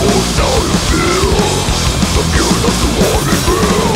almost how you feel The guilt of the warning bell